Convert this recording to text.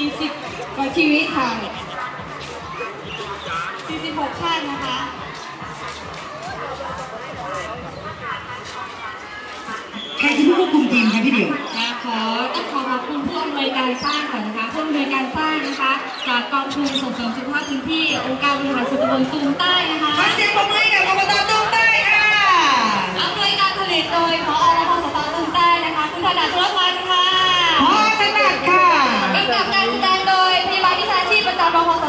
40กว่าชีวิตค่ะ 46ท่านนะคะใครคือผู้ควบคุมทีมคะพี่เดี่ยวค่ะขอต้องขอขอบคุณผู้อำนวยการสร้างก่อนนะคะผู้อำนวยการสร้างนะคะ จากกองทุนส่งเสริมสุขภาพพื้นที่องค์การบริหารส่วนตำบลตูมใต้นะคะขอเสียงปรบมือให้กับอบตตุ้งใต้ค่ะอำนวยการผลิตโดยพอรพสตตูมใต้นะคะ คุณธนาธุรพัน 双方。